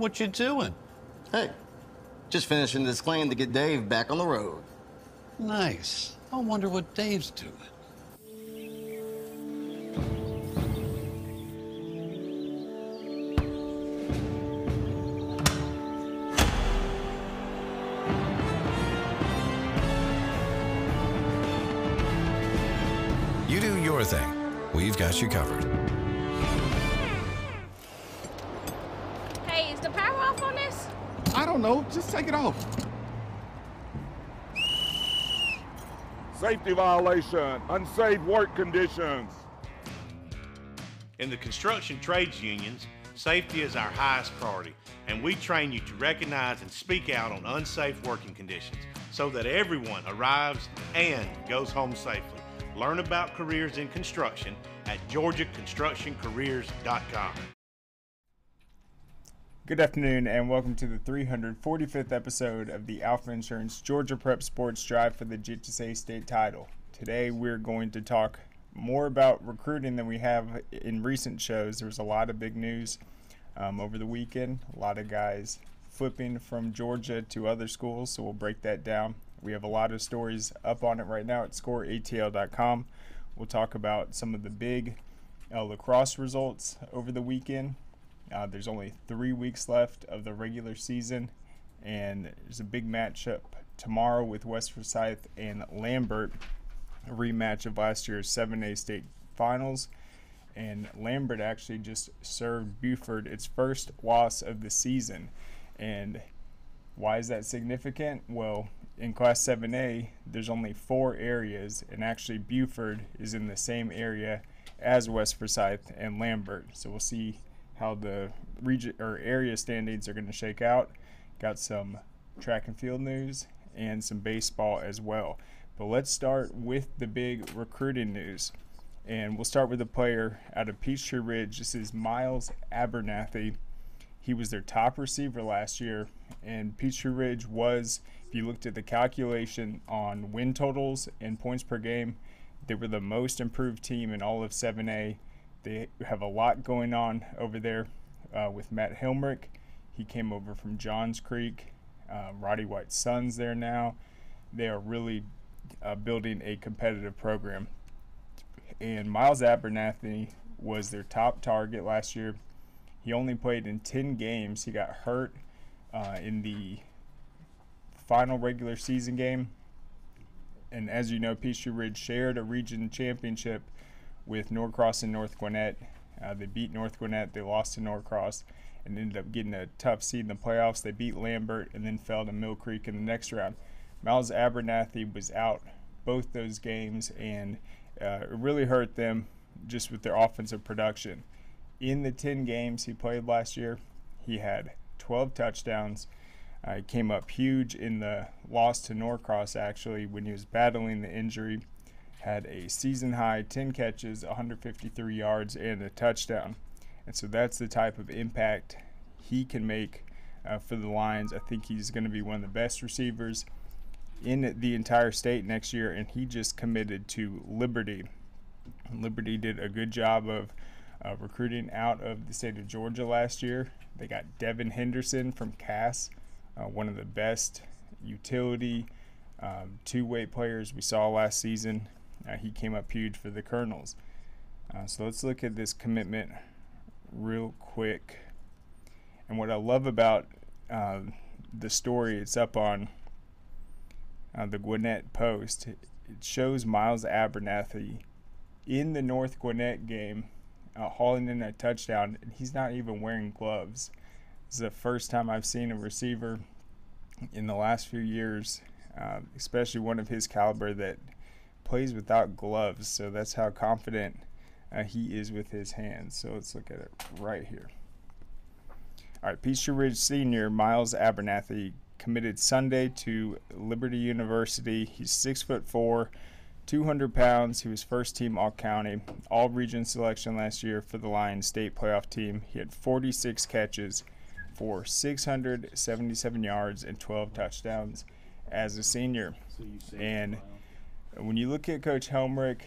What you doing? Hey, just finishing this claim to get Dave back on the road. Nice. I wonder what Dave's doing. You do your thing. We've got you covered. Don't know. Just take it off. Safety violation, unsafe work conditions. In the construction trades unions, safety is our highest priority, and we train you to recognize and speak out on unsafe working conditions so that everyone arrives and goes home safely. Learn about careers in construction at georgiaconstructioncareers.com. Good afternoon, and welcome to the 345th episode of the Alfa Insurance Georgia Prep Sports Drive for the GHSA state title. Today, we're going to talk more about recruiting than we have in recent shows. There's a lot of big news um, over the weekend, a lot of guys flipping from Georgia to other schools, so we'll break that down. We have a lot of stories up on it right now at scoreatl.com. We'll talk about some of the big uh, lacrosse results over the weekend. Uh, there's only three weeks left of the regular season, and there's a big matchup tomorrow with West Forsyth and Lambert, a rematch of last year's 7A state finals. And Lambert actually just served Buford its first loss of the season. And why is that significant? Well, in Class 7A, there's only four areas, and actually Buford is in the same area as West Forsyth and Lambert. So we'll see how the region or area standings are going to shake out. Got some track and field news and some baseball as well. But let's start with the big recruiting news. And we'll start with a player out of Peachtree Ridge. This is Miles Abernathy. He was their top receiver last year, and Peachtree Ridge was, if you looked at the calculation on win totals and points per game, they were the most improved team in all of 7A. They have a lot going on over there uh, with Matt Hilmerick. He came over from Johns Creek. Uh, Roddy White's son's there now. They are really uh, building a competitive program. And Miles Abernathy was their top target last year. He only played in 10 games. He got hurt uh, in the final regular season game. And as you know, Peachtree Ridge shared a region championship with Norcross and North Gwinnett. Uh, they beat North Gwinnett, they lost to Norcross, and ended up getting a tough seed in the playoffs. They beat Lambert and then fell to Mill Creek in the next round. Miles Abernathy was out both those games, and uh, it really hurt them just with their offensive production. In the 10 games he played last year, he had 12 touchdowns. Uh, he came up huge in the loss to Norcross, actually, when he was battling the injury. Had a season high 10 catches, 153 yards, and a touchdown. And so that's the type of impact he can make uh, for the Lions. I think he's going to be one of the best receivers in the entire state next year, and he just committed to Liberty. Liberty did a good job of uh, recruiting out of the state of Georgia last year. They got Devin Henderson from Cass, uh, one of the best utility um, two way players we saw last season. Uh, he came up huge for the Colonels. Uh, so let's look at this commitment real quick. And what I love about uh, the story, it's up on uh, the Gwinnett Post. It shows Miles Abernathy in the North Gwinnett game, uh, hauling in a touchdown, and he's not even wearing gloves. This is the first time I've seen a receiver in the last few years, uh, especially one of his caliber, that plays without gloves. So that's how confident uh, he is with his hands. So let's look at it right here. All right, Peachtree Ridge senior Miles Abernathy committed Sunday to Liberty University. He's six foot four, 200 pounds. He was first team All County, All Region selection last year for the Lions State playoff team. He had 46 catches for 677 yards and 12 touchdowns as a senior. And when you look at Coach Helmrich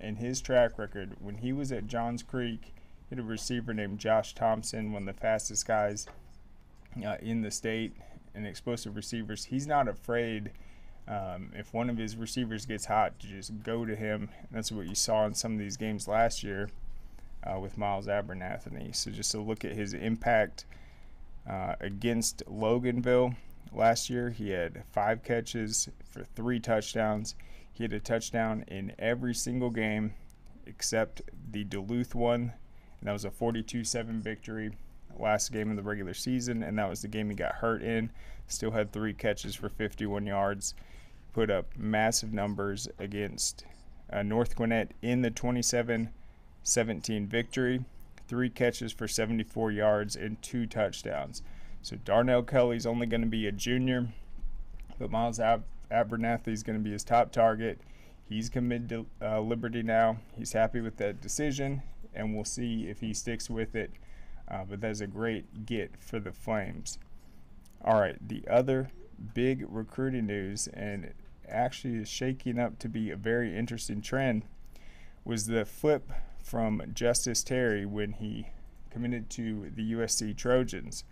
and his track record, when he was at Johns Creek, he had a receiver named Josh Thompson, one of the fastest guys uh, in the state and explosive receivers. He's not afraid um, if one of his receivers gets hot to just go to him. And that's what you saw in some of these games last year uh, with Miles Abernathy. So just to look at his impact uh, against Loganville last year, he had five catches for three touchdowns. He had a touchdown in every single game except the Duluth one, and that was a 42 7 victory last game of the regular season, and that was the game he got hurt in. Still had three catches for 51 yards. Put up massive numbers against uh, North Gwinnett in the 27 17 victory. Three catches for 74 yards and two touchdowns. So Darnell Kelly's only going to be a junior, but Miles Ab- Abernathy going to be his top target. He's committed to uh, Liberty now. He's happy with that decision, and we'll see if he sticks with it. Uh, but that's a great get for the Flames. All right, the other big recruiting news, and actually is shaking up to be a very interesting trend, was the flip from Justice Terry when he committed to the USC Trojans.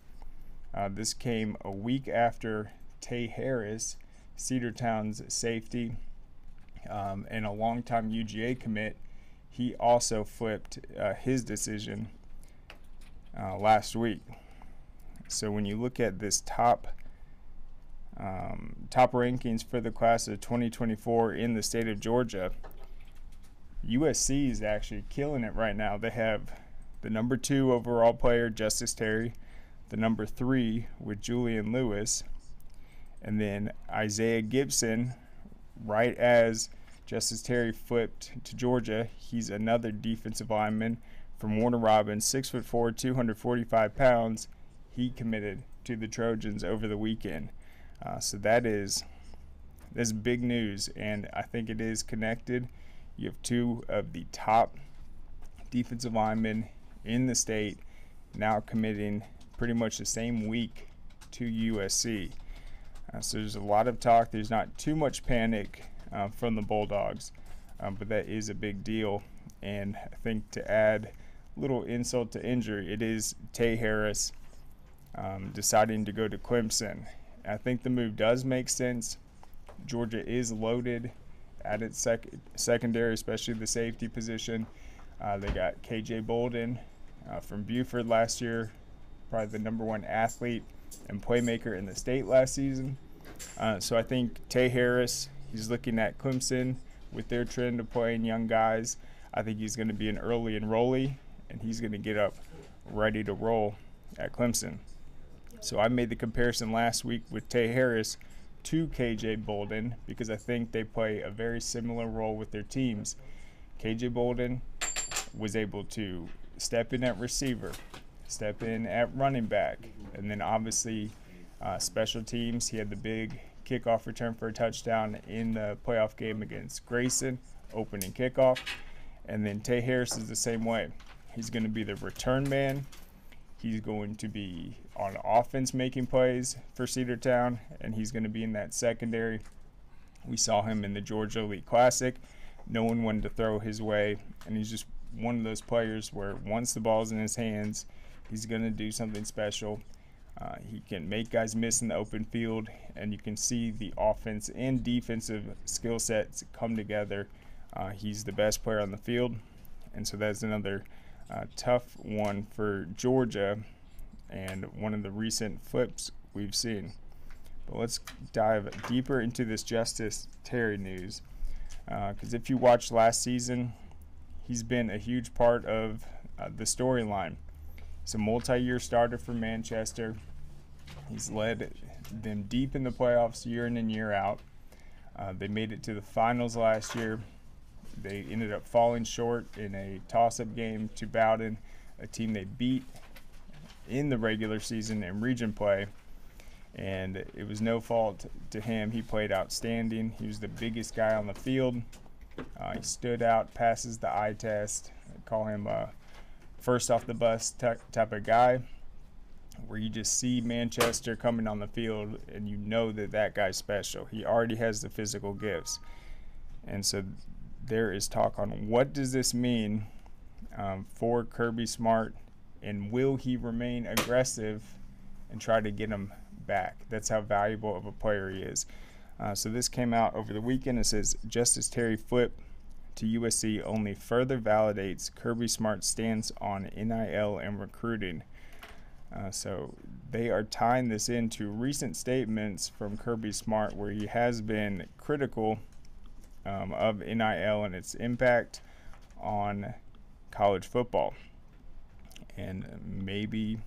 Uh, this came a week after Tay Harris, Cedartown's safety, um, and a longtime UGA commit, he also flipped uh, his decision uh, last week. So when you look at this top um, top rankings for the class of 2024 in the state of Georgia, USC is actually killing it right now. They have the number two overall player, Justice Terry, the number three with Julian Lewis, and then Isaiah Gibson, right as Justice Terry flipped to Georgia, he's another defensive lineman from Warner Robins, six foot four, 245 pounds. He committed to the Trojans over the weekend. Uh, so that is that's big news, and I think it is connected. You have two of the top defensive linemen in the state now committing pretty much the same week to USC. Uh, so there's a lot of talk. There's not too much panic uh, from the Bulldogs, um, but that is a big deal. And I think to add little insult to injury, it is Tay Harris um, deciding to go to Clemson. I think the move does make sense. Georgia is loaded at its sec- secondary, especially the safety position. Uh, they got KJ Bolden uh, from Buford last year, probably the number one athlete and playmaker in the state last season. Uh, so I think Tay Harris, he's looking at Clemson with their trend of playing young guys. I think he's going to be an early enrollee, and he's going to get up ready to roll at Clemson. So I made the comparison last week with Tay Harris to KJ Bolden because I think they play a very similar role with their teams. KJ Bolden was able to step in at receiver, step in at running back, and then obviously uh, special teams. He had the big kickoff return for a touchdown in the playoff game against Grayson, opening kickoff. And then Tay Harris is the same way. He's going to be the return man. He's going to be on offense making plays for Cedartown, and he's going to be in that secondary. We saw him in the Georgia Elite Classic. No one wanted to throw his way, and he's just one of those players where once the ball's in his hands, he's going to do something special. Uh, he can make guys miss in the open field, and you can see the offense and defensive skill sets come together. Uh, he's the best player on the field, and so that's another uh, tough one for Georgia and one of the recent flips we've seen. But let's dive deeper into this Justice Terry news. Because uh, if you watched last season, he's been a huge part of uh, the storyline. He's a multi year starter for Manchester. He's led them deep in the playoffs year in and year out. Uh, they made it to the finals last year. They ended up falling short in a toss up game to Bowdon, a team they beat in the regular season and region play. And it was no fault to him. He played outstanding. He was the biggest guy on the field. Uh, he stood out, passes the eye test. Call him a first off the bus type of guy, where you just see Manchester coming on the field and you know that that guy's special. He already has the physical gifts. And so there is talk on what does this mean um, for Kirby Smart and will he remain aggressive and try to get him back. That's how valuable of a player he is. Uh, so this came out over the weekend. It says Justice Terry flip to USC only further validates Kirby Smart's stance on NIL and recruiting. Uh, so they are tying this into recent statements from Kirby Smart, where he has been critical um, of NIL and its impact on college football. And maybe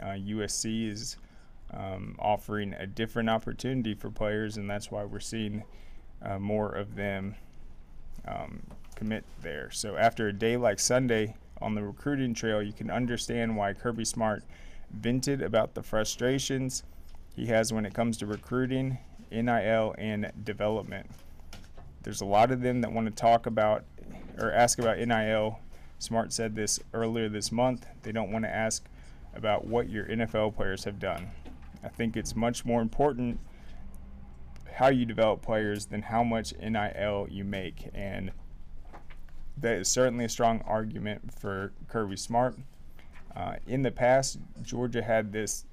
uh, USC is um, offering a different opportunity for players, and that's why we're seeing uh, more of them um, commit there. So after a day like Sunday on the recruiting trail, you can understand why Kirby Smart vented about the frustrations he has when it comes to recruiting, NIL, and development. There's a lot of them that want to talk about or ask about NIL. Smart said this earlier this month. They don't want to ask about what your NFL players have done. I think it's much more important how you develop players than how much NIL you make. And that is certainly a strong argument for Kirby Smart. Uh, in the past, Georgia had this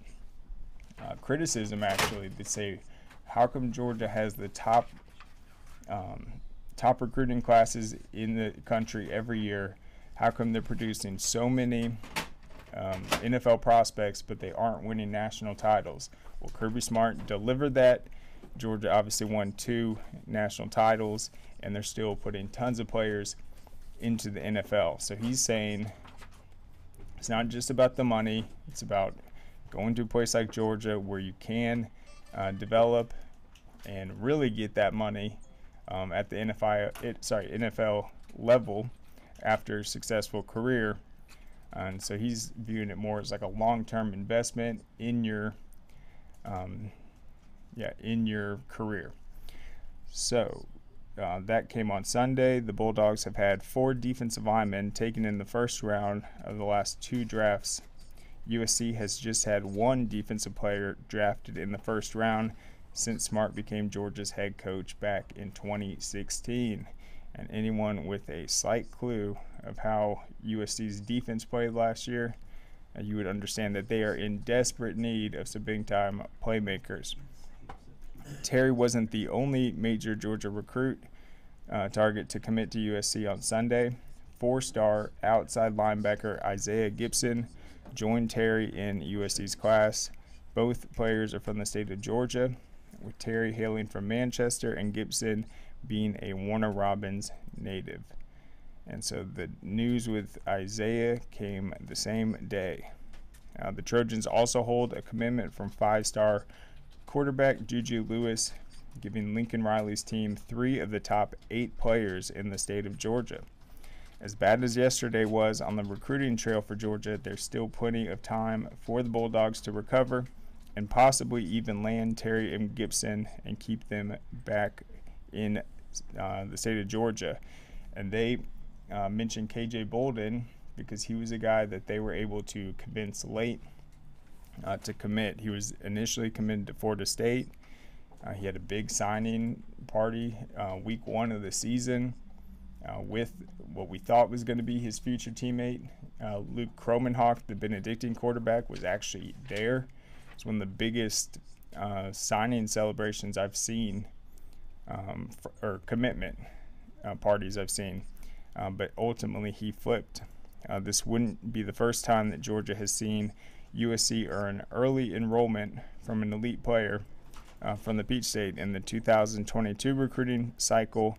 uh, criticism actually to say, how come Georgia has the top um, top recruiting classes in the country every year? How come they're producing so many um, NFL prospects, but they aren't winning national titles? Well, Kirby Smart delivered that. Georgia obviously won two national titles, and they're still putting tons of players into the NFL. So he's saying it's not just about the money, it's about going to a place like Georgia where you can uh, develop and really get that money um, at the NFL, it, sorry, NFL level after a successful career. And so he's viewing it more as like a long-term investment in your, um, yeah, in your career. So uh, that came on Sunday. The Bulldogs have had four defensive linemen taken in the first round of the last two drafts. USC has just had one defensive player drafted in the first round since Smart became Georgia's head coach back in 2016. And anyone with a slight clue of how USC's defense played last year, uh, you would understand that they are in desperate need of some big time playmakers. Terry wasn't the only major Georgia recruit uh, target to commit to USC on Sunday. Four star outside linebacker Isaiah Gibson joined Terry in USC's class. Both players are from the state of Georgia, with Terry hailing from Manchester and Gibson being a Warner Robins native. And so the news with Isaiah came the same day. Uh, the Trojans also hold a commitment from five star quarterback Juju Lewis, giving Lincoln Riley's team three of the top eight players in the state of Georgia. As bad as yesterday was on the recruiting trail for Georgia, there's still plenty of time for the Bulldogs to recover and possibly even land Terry and Gibson and keep them back in uh, the state of Georgia. And they uh, mentioned KJ Bolden because he was a guy that they were able to convince late uh, to commit. He was initially committed to Florida State. Uh, he had a big signing party uh, week one of the season uh, with what we thought was going to be his future teammate. Uh, Luke Kromenhoek, the Benedictine quarterback, was actually there. It's one of the biggest uh, signing celebrations I've seen, um, for, or commitment uh, parties I've seen. but ultimately, he flipped. this wouldn't be the first time that Georgia has seen USC earn early enrollment from an elite player uh, from the Peach State in the 2022 recruiting cycle.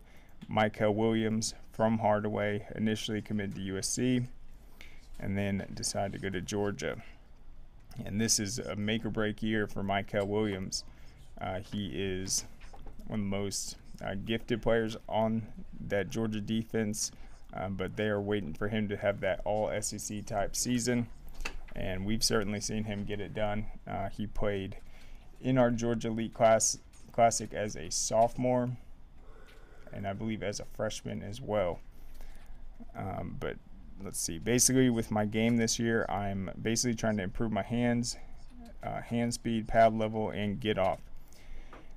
Mykel Williams from Hardaway initially committed to USC and then decided to go to Georgia. And this is a make or break year for Mykel Williams. Uh, he is one of the most uh, gifted players on that Georgia defense, uh, but they are waiting for him to have that all SEC type season and we've certainly seen him get it done. Uh, he played in our Georgia Elite class classic as a sophomore, and I believe as a freshman as well. Um, but let's see. Basically, with my game this year, I'm basically trying to improve my hands, uh, hand speed, pad level, and get off.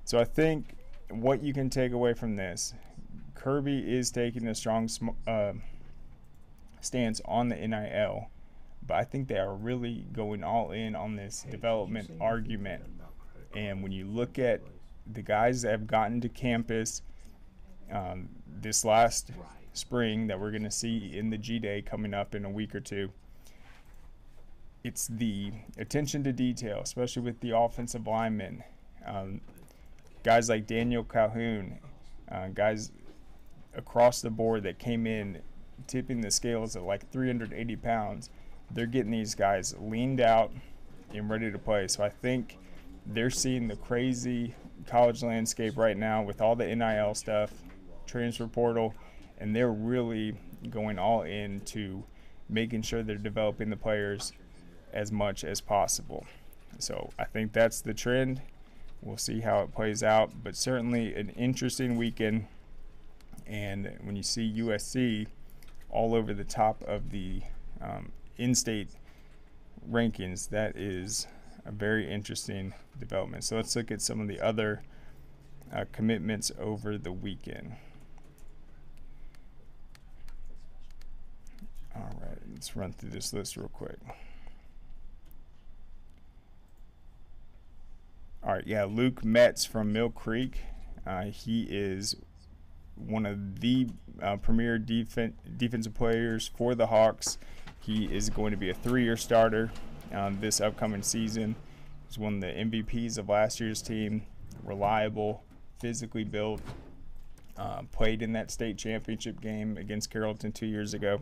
So I think what you can take away from this, Kirby is taking a strong uh, stance on the NIL but I think they are really going all in on this development argument. And when you look at the guys that have gotten to campus um, this last spring that we're going to see in the G Day coming up in a week or two, it's the attention to detail, especially with the offensive linemen. Um, guys like Daniel Calhoun, uh, guys across the board that came in tipping the scales at like 380 pounds, they're getting these guys leaned out and ready to play. So I think they're seeing the crazy college landscape right now with all the NIL stuff, transfer portal, and they're really going all in to making sure they're developing the players as much as possible. So I think that's the trend. We'll see how it plays out, but certainly an interesting weekend. And when you see USC all over the top of the um, in-state rankings, that is a very interesting development. So let's look at some of the other uh, commitments over the weekend. All right, let's run through this list real quick. All right, yeah, Luke Metz from Mill Creek. Uh, he is one of the uh, premier defen- defensive players for the Hawks. He is going to be a three-year starter um, this upcoming season. He's one of the MVPs of last year's team. Reliable, physically built. Uh, played in that state championship game against Carrollton two years ago.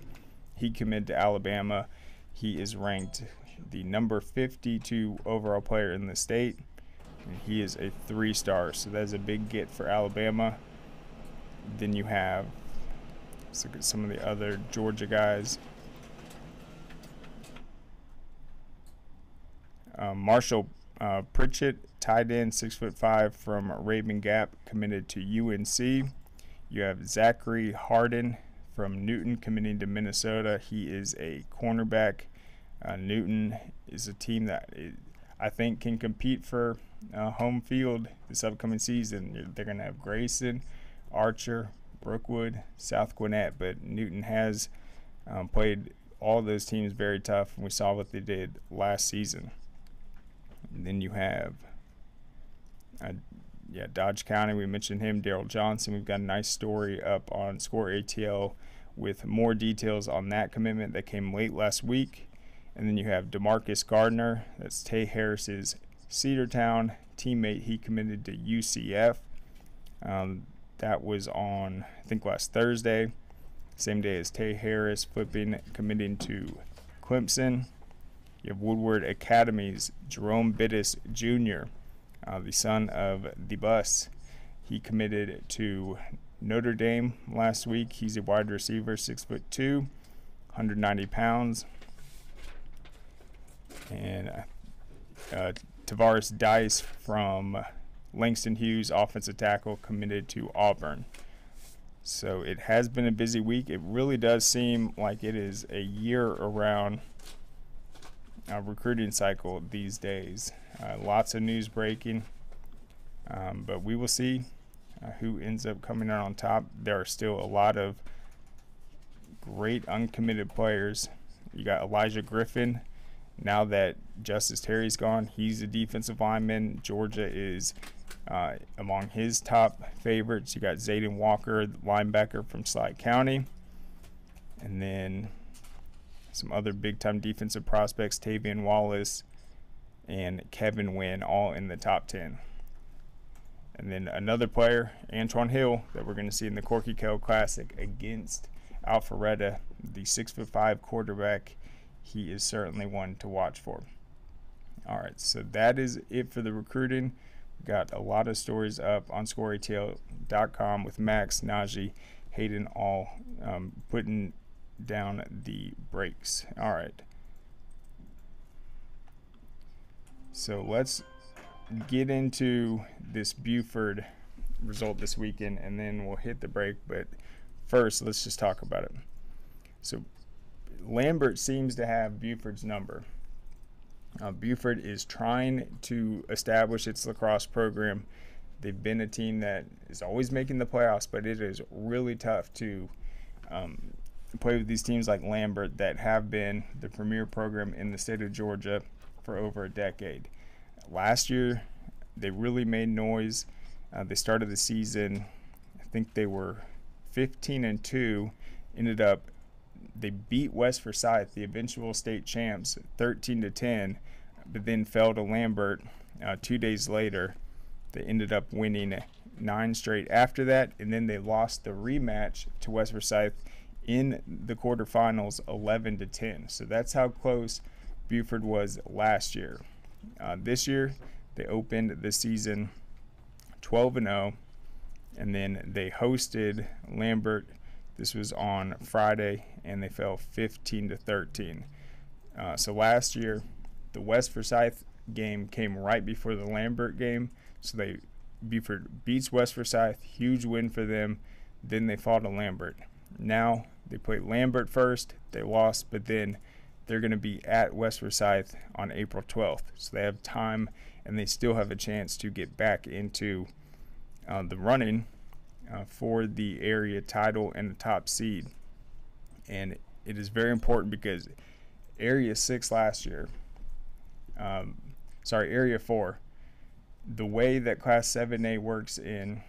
He committed to Alabama. He is ranked the number 52 overall player in the state. And he is a three star, so that's a big get for Alabama. Then you have let's look at some of the other Georgia guys. Um, Marshall uh, Pritchett, tight end, six foot five from Rabun Gap, committed to UNC. You have Zachary Harden from Newton committing to Minnesota. He is a cornerback. Uh, Newton is a team that I think can compete for uh, home field this upcoming season. They're going to have Grayson, Archer, Brookwood, South Gwinnett, but Newton has um, played all those teams very tough, and we saw what they did last season. And then you have, uh, yeah, Dodge County. We mentioned him, Daryl Johnson. We've got a nice story up on Score ATL with more details on that commitment that came late last week. And then you have Demarcus Gardner. That's Tay Harris's Cedartown teammate. He committed to UCF. Um, that was on, I think, last Thursday. Same day as Tay Harris flipping, committing to Clemson. You have Woodward Academy's Jerome Bettis Jr., uh, the son of the bus. He committed to Notre Dame last week. He's a wide receiver, six foot two, 190 pounds. And uh, Tavares Dice from Langston Hughes, offensive tackle, committed to Auburn. So it has been a busy week. It really does seem like it is a year around uh, recruiting cycle these days. Uh, lots of news breaking, um, but we will see uh, who ends up coming out on top. There are still a lot of great uncommitted players. You got Elijah Griffin. Now that Justice Terry's gone, he's a defensive lineman. Georgia is uh, among his top favorites. You got Zayden Walker, linebacker from Slide County. And then some other big time defensive prospects, Tavian Wallace and Kevin Wynn, all in the top 10. And then another player, Antoine Hill, that we're going to see in the Corky Kell Classic against Alpharetta, the six foot five quarterback. He is certainly one to watch for. All right, so that is it for the recruiting. We've got a lot of stories up on ScoreATL.com with Max, Najee, Hayden, all um, putting down the brakes. All right. So let's get into this Buford result this weekend and then we'll hit the break. But first, let's just talk about it. So Lambert seems to have Buford's number. Uh, Buford is trying to establish its lacrosse program. They've been a team that is always making the playoffs, but it is really tough to um, play with these teams like Lambert that have been the premier program in the state of Georgia for over a decade. Last year, they really made noise. Uh, they started the season, I think they were 15 and 2, ended up they beat West Forsyth, the eventual state champs, 13 to 10, but then fell to Lambert uh, two days later. They ended up winning nine straight after that, and then they lost the rematch to West Forsyth in the quarterfinals, 11 to 10. So that's how close Buford was last year. Uh, this year, they opened the season 12 and 0, and then they hosted Lambert. This was on Friday, and they fell 15 to 13. Uh, so last year, the West Forsyth game came right before the Lambert game, so they Buford beats West Forsyth, huge win for them. Then they fall to Lambert. Now they played Lambert first, they lost, but then they're going to be at West Forsyth on April 12th, so they have time and they still have a chance to get back into uh, the running uh, for the area title and the top seed. And it is very important because Area 6 last year, um, sorry, Area 4, the way that Class 7A works in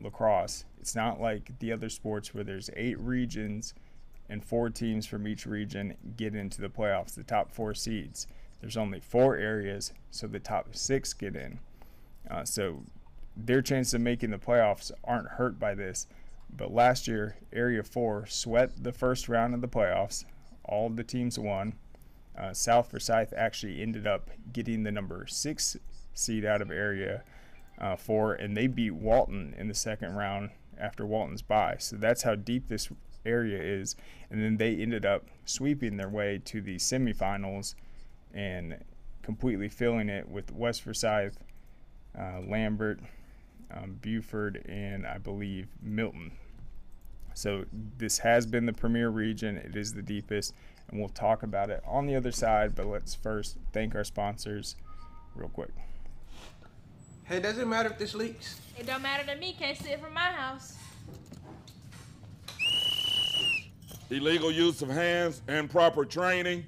lacrosse, it's not like the other sports where there's eight regions and four teams from each region get into the playoffs, the top four seeds. There's only four areas, so the top six get in. Uh, so their chances of making the playoffs aren't hurt by this. But last year, Area 4 swept the first round of the playoffs. All the teams won. Uh, South Forsyth actually ended up getting the number six seed out of Area uh, 4, and they beat Walton in the second round after Walton's bye. So that's how deep this area is. And then they ended up sweeping their way to the semifinals and completely filling it with West Forsyth, uh, Lambert, um, Buford, and I believe Milton. So this has been the premier region. It is the deepest, and we'll talk about it on the other side. But let's first thank our sponsors real quick. Hey, does it matter if this leaks? It don't matter to me. Can't see it from my house. Illegal use of hands and proper training.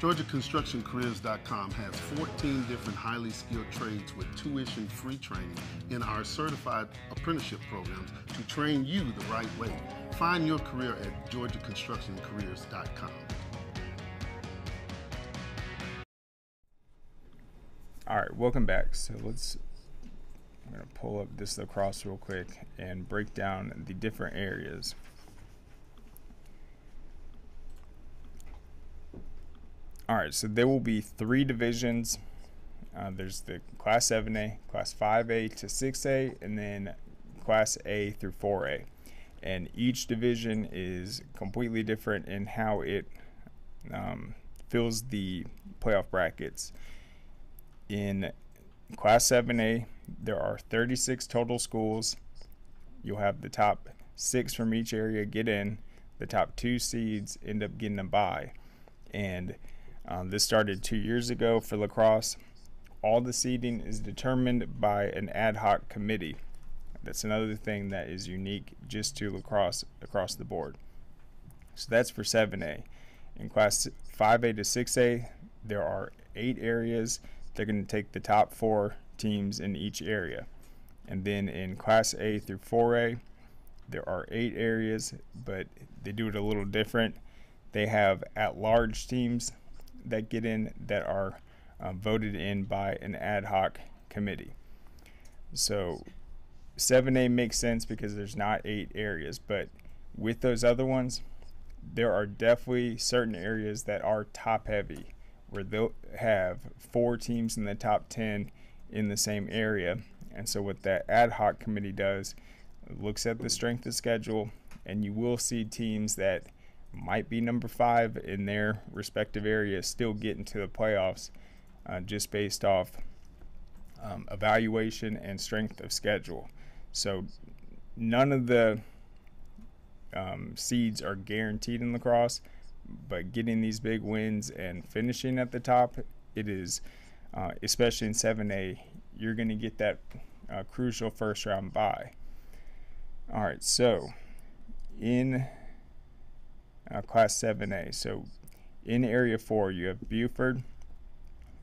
GeorgiaConstructionCareers.com has 14 different highly skilled trades with tuition free training in our certified apprenticeship programs to train you the right way. Find your career at GeorgiaConstructionCareers.com. All right, welcome back. So let's. I'm gonna pull up this lacrosse real quick and break down the different areas. All right, so there will be three divisions. Uh, there's the Class 7A, Class 5A to 6A, and then Class A through 4A. And each division is completely different in how it um, fills the playoff brackets. In Class 7A, there are 36 total schools. You'll have the top six from each area get in. The top two seeds end up getting a bye. And um, this started two years ago for lacrosse. All the seeding is determined by an ad hoc committee. That's another thing that is unique just to lacrosse across the board. So that's for 7A. In class 5A to 6A, there are eight areas. They're going to take the top four teams in each area. And then in class A through 4A, there are eight areas, but they do it a little different. They have at large teams that get in that are um, voted in by an ad hoc committee. So 7A makes sense because there's not eight areas, but with those other ones, there are definitely certain areas that are top heavy where they'll have four teams in the top 10 in the same area. And so, what that ad hoc committee does, looks at the strength of schedule, and you will see teams that might be number five in their respective areas still get into the playoffs uh, just based off um, evaluation and strength of schedule. So none of the um, seeds are guaranteed in lacrosse, but getting these big wins and finishing at the top, it is, uh, especially in 7A, you're going to get that uh, crucial first round bye. All right, so in uh, Class 7A, so in Area 4, you have Buford,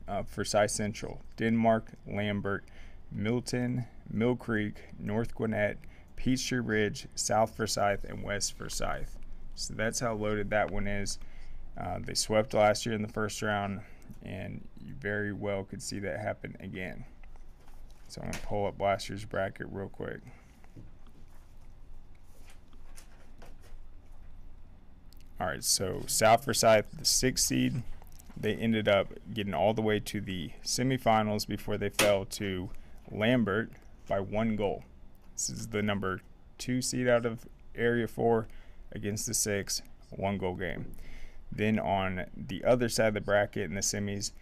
uh, Forsyth Central, Denmark, Lambert, Milton, Mill Creek, North Gwinnett, Peachtree Ridge, South Forsyth, and West Forsyth. So that's how loaded that one is. Uh, they swept last year in the first round, and you very well could see that happen again. So I'm going to pull up last year's bracket real quick. All right, so South Forsyth, the sixth seed, they ended up getting all the way to the semifinals before they fell to Lambert by one goal. This is the number two seed out of Area 4 against the six, one goal game. Then on the other side of the bracket in the semis,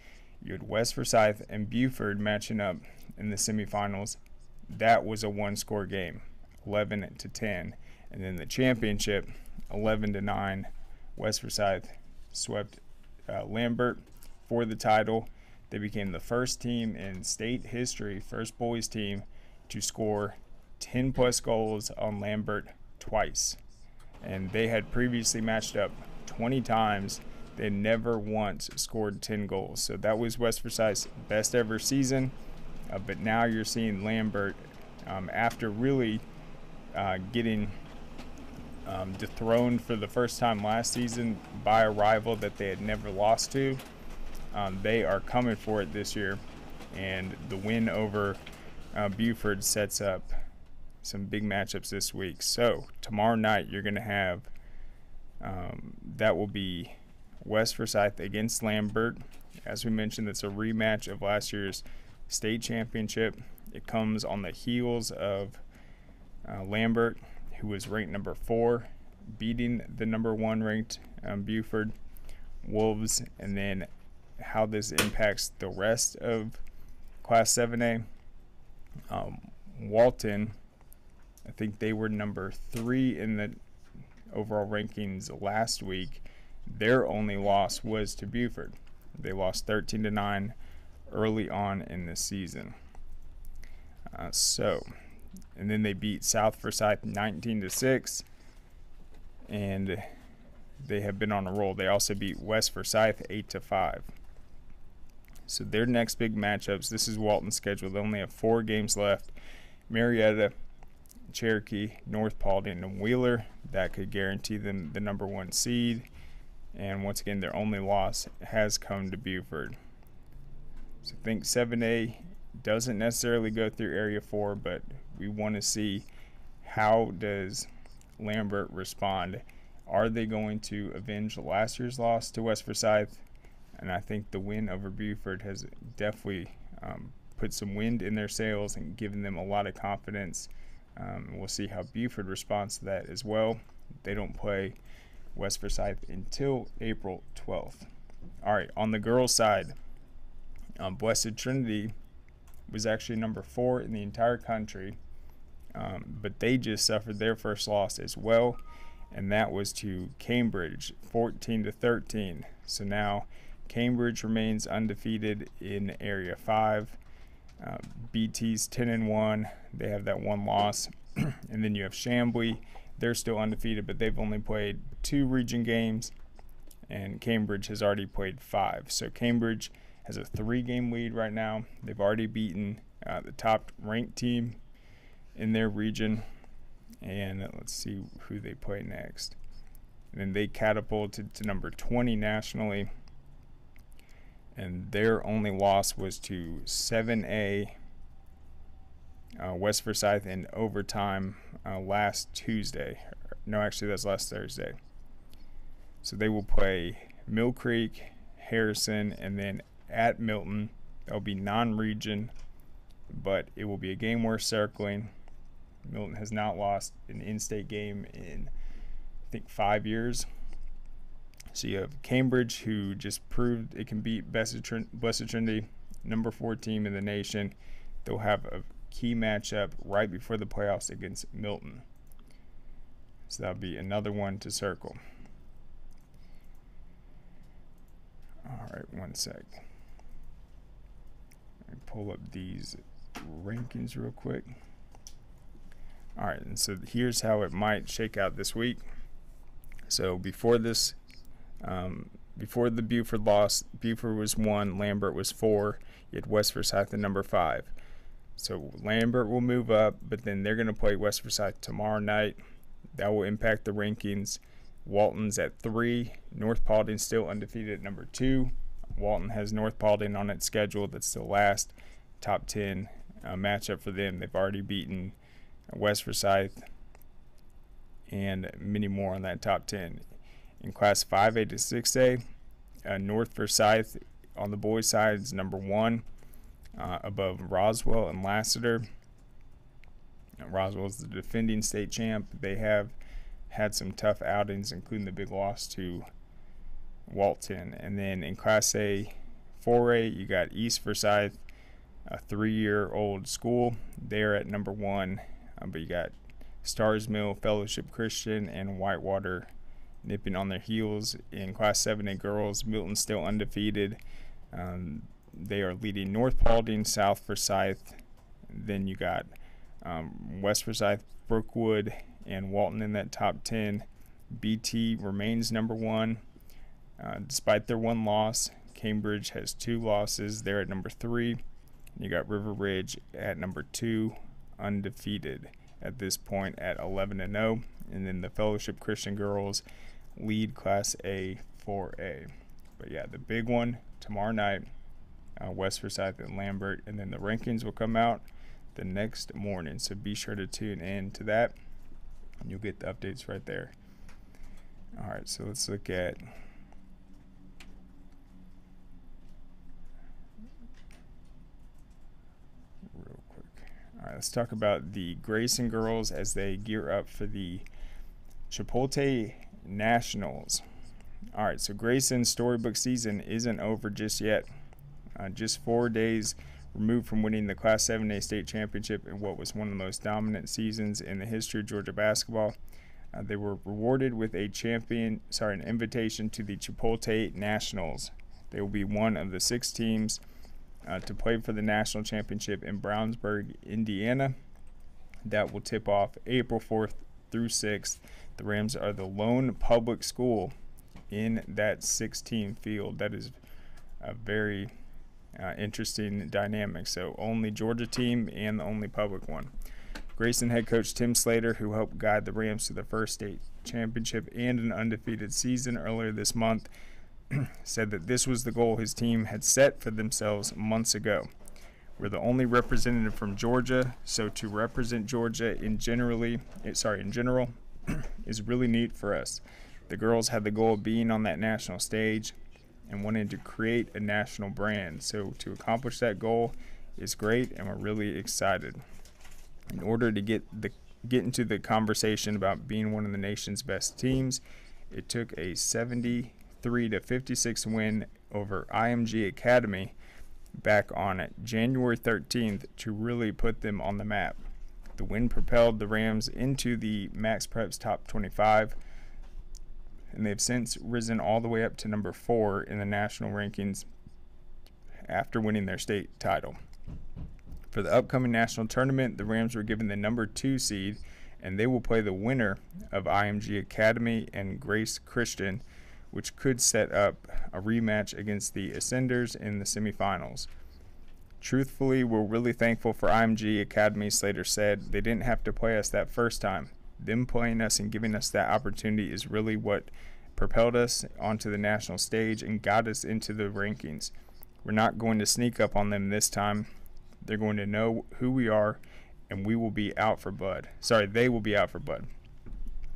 you had West Forsyth and Buford matching up in the semifinals. That was a one score game, 11 to 10. And then the championship, 11 to 9 West Forsyth swept uh, Lambert for the title. They became the first team in state history, first boys team, to score 10 plus goals on Lambert twice. And they had previously matched up 20 times. They never once scored 10 goals. So that was West Forsyth's best ever season. Uh, but now you're seeing Lambert, um, after really uh, getting um, dethroned for the first time last season by a rival that they had never lost to. Um, they are coming for it this year, and the win over uh, Buford sets up some big matchups this week. So tomorrow night you're going to have um, that will be West Forsyth against Lambert. As we mentioned, it's a rematch of last year's state championship. It comes on the heels of uh, Lambert who was ranked number four, beating the number one ranked um, Buford Wolves, and then how this impacts the rest of Class 7A. Um, Walton, I think they were number three in the overall rankings last week. Their only loss was to Buford. They lost 13 to 9 early on in the season. Uh, so and then they beat South Forsyth 19 to 6 and they have been on a roll. They also beat West Forsyth 8 to 5. So their next big matchups, this is Walton's schedule. They only have 4 games left. Marietta, Cherokee, North Paulding, and Wheeler. That could guarantee them the number 1 seed. And once again, their only loss has come to Buford. So I think 7A doesn't necessarily go through Area 4, but we want to see how does Lambert respond. Are they going to avenge last year's loss to West Forsyth? And I think the win over Buford has definitely um, put some wind in their sails and given them a lot of confidence. Um, we'll see how Buford responds to that as well. They don't play West Forsyth until April 12th. All right, on the girls' side, um, Blessed Trinity was actually number four in the entire country um, but they just suffered their first loss as well, and that was to Cambridge, 14 to 13. So now Cambridge remains undefeated in Area 5. Uh, BT's 10 and 1. They have that one loss. and then you have Chamblee. They're still undefeated, but they've only played two region games, and Cambridge has already played five. So Cambridge has a three game lead right now. They've already beaten uh, the top ranked team in their region. And let's see who they play next. And then they catapulted to number 20 nationally. And their only loss was to 7A uh, West Forsyth in overtime uh, last Tuesday. No, actually, that's last Thursday. So they will play Mill Creek, Harrison, and then at Milton. That'll be non region, but it will be a game worth circling. Milton has not lost an in-state game in I think five years. So you have Cambridge, who just proved it can beat Blessed, Trinity, number four team in the nation. They'll have a key matchup right before the playoffs against Milton. So that'll be another one to circle. All right, one sec. pull up these rankings real quick. All right, and so here's how it might shake out this week. So before this, um, before the Buford loss, Buford was one, Lambert was four. You had West Forsyth at number five. So Lambert will move up, but then they're going to play West Forsyth tomorrow night. That will impact the rankings. Walton's at three. North Paulding still undefeated at number two. Walton has North Paulding on its schedule. That's the last top 10 uh, matchup for them. They've already beaten West Forsyth and many more on that top 10. In Class 5A to 6A, uh, North Forsyth on the boys' side is number one, uh, above Roswell and Lassiter. Roswell is the defending state champ. They have had some tough outings, including the big loss to Walton. And then in Class A 4A, you got East Forsyth, a three year old school. They're at number one, uh, but you got Starr's Mill, Fellowship Christian, and Whitewater nipping on their heels. In Class 7A girls, Milton still undefeated. Um, they are leading North Paulding, South Forsyth. Then you got um, West Forsyth, Brookwood, and Walton in that top 10. BT remains number one. Uh, despite their one loss, Cambridge has two losses. They're at number three. You got River Ridge at number two, undefeated at this point at 11 and 0. And then the Fellowship Christian Girls lead Class A 4A. But yeah, the big one tomorrow night, uh, West Forsyth and Lambert, and then the rankings will come out the next morning. So be sure to tune in to that, and you'll get the updates right there. All right, so let's look at. Real quick. All right, let's talk about the Grayson girls as they gear up for the Chipotle Nationals. All right, so Grayson's storybook season isn't over just yet. Uh, just four days removed from winning the Class 7A state championship in what was one of the most dominant seasons in the history of Georgia basketball. Uh, they were rewarded with a champion, sorry, an invitation to the Chipotle Nationals. They will be one of the six teams uh, to play for the national championship in Brownsburg, Indiana. That will tip off April 4th through 6th. The Rams are the lone public school in that 16 field. That is a very uh, interesting dynamic. So, only Georgia team and the only public one. Grayson head coach Tim Slater, who helped guide the Rams to the first state championship and an undefeated season earlier this month, said that this was the goal his team had set for themselves months ago. We're the only representative from Georgia, so to represent Georgia in generally, eh, sorry, in general, is really neat for us. The girls had the goal of being on that national stage and wanted to create a national brand. So to accomplish that goal is great, and we're really excited. In order to get the get into the conversation about being one of the nation's best teams, it took a 73 to 56 win over IMG Academy back on January 13th to really put them on the map. The win propelled the Rams into the MaxPreps top 25, and they've since risen all the way up to number four in the national rankings after winning their state title. For the upcoming national tournament, the Rams were given the number two seed, and they will play the winner of IMG Academy and Grace Christian, which could set up a rematch against the Ascenders in the semifinals. Truthfully, we're really thankful for IMG Academy, Slater said. They didn't have to play us that first time. Them playing us and giving us that opportunity is really what propelled us onto the national stage and got us into the rankings. We're not going to sneak up on them this time. They're going to know who we are, and we will be out for Bud. Sorry, they will be out for Bud.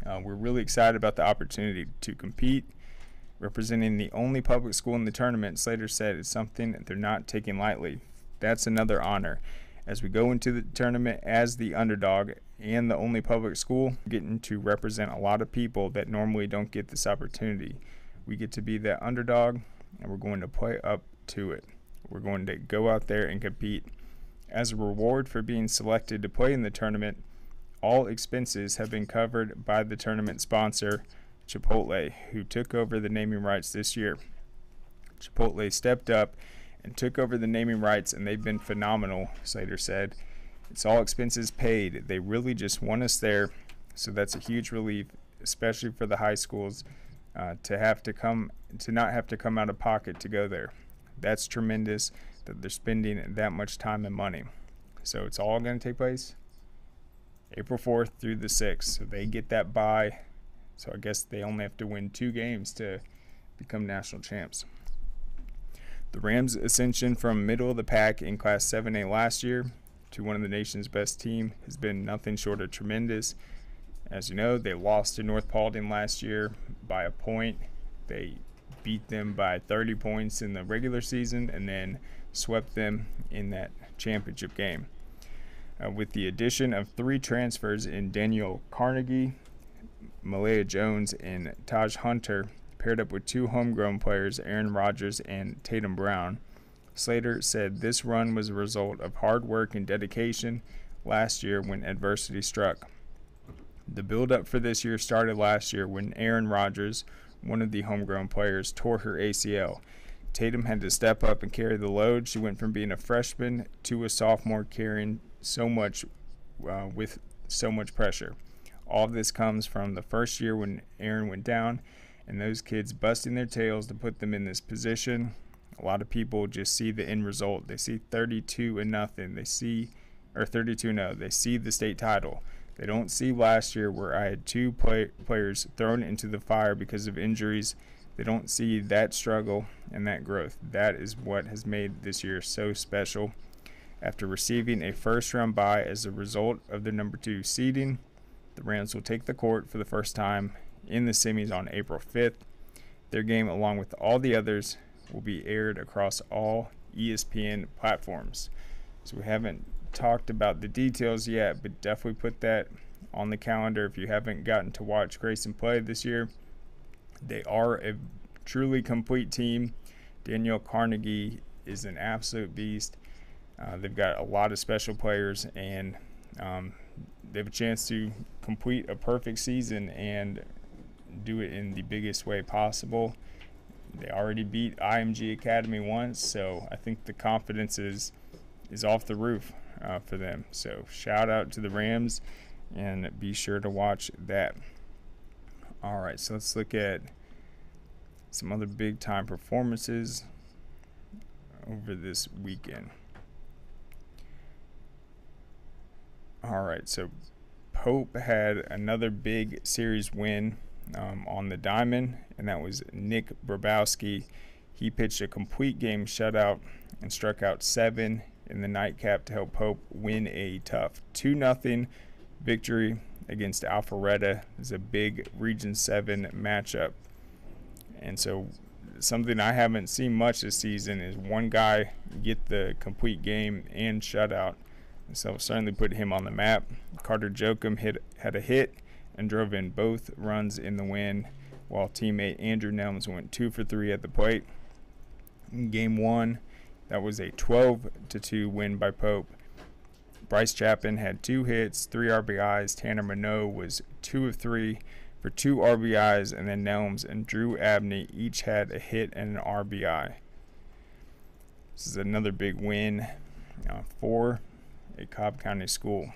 Uh, we're really excited about the opportunity to compete. Representing the only public school in the tournament, Slater said it's something that they're not taking lightly. That's another honor. As we go into the tournament as the underdog and the only public school, getting to represent a lot of people that normally don't get this opportunity. We get to be that underdog, and we're going to play up to it. We're going to go out there and compete. As a reward for being selected to play in the tournament, all expenses have been covered by the tournament sponsor, Chipotle, who took over the naming rights this year. Chipotle stepped up and took over the naming rights, and they've been phenomenal, Slater said. It's all expenses paid. They really just want us there, so that's a huge relief, especially for the high schools, uh, to have to come to not have to come out of pocket to go there. That's tremendous that they're spending that much time and money. So it's all going to take place April 4th through the 6th. So they get that bye. So I guess they only have to win two games to become national champs. The Rams' ascension from middle of the pack in Class 7A last year to one of the nation's best team has been nothing short of tremendous. As you know, they lost to North Paulding last year by a point. They beat them by 30 points in the regular season and then swept them in that championship game. Uh, with the addition of three transfers in Danielle Carnegie, Malaya Jones, and Taj Hunter, paired up with two homegrown players, Aaron Rodgers and Tatum Brown, Slater said this run was a result of hard work and dedication last year when adversity struck. The build up for this year started last year when Aaron Rodgers, one of the homegrown players, tore her ACL. Tatum had to step up and carry the load. She went from being a freshman to a sophomore carrying so much uh, with so much pressure. All of this comes from the first year when Aaron went down and those kids busting their tails to put them in this position. A lot of people just see the end result. They see 32 and nothing. They see, or 32 no, oh, they see the state title. They don't see last year where I had two play, players thrown into the fire because of injuries. They don't see that struggle and that growth. That is what has made this year so special. After receiving a first round bye as a result of their number two seeding, the Rams will take the court for the first time in the semis on April 5th. Their game, along with all the others, will be aired across all ESPN platforms. So we haven't talked about the details yet, but definitely put that on the calendar if you haven't gotten to watch Grayson play this year. They are a truly complete team. Danielle Carnegie is an absolute beast. Uh, they've got a lot of special players, and um, they have a chance to complete a perfect season and do it in the biggest way possible. They already beat IMG Academy once, so I think the confidence is is off the roof uh, for them. So shout out to the Rams, and be sure to watch that. All right, so let's look at some other big time performances over this weekend. All right, so Pope had another big series win um, on the diamond, and that was Nick Brabowski. He pitched a complete game shutout and struck out seven in the nightcap to help Pope win a tough 2 0 victory against Alpharetta. It's a big Region 7 matchup. And so, something I haven't seen much this season is one guy get the complete game and shutout. So, certainly put him on the map. Carter Jokum hit, had a hit and drove in both runs in the win, while teammate Andrew Nelms went two for three at the plate. In game one, that was a 12 to 2 win by Pope. Bryce Chapin had two hits, three RBIs. Tanner Minot was two of three for two RBIs, and then Nelms and Drew Abney each had a hit and an RBI. This is another big win uh, for Cobb County school.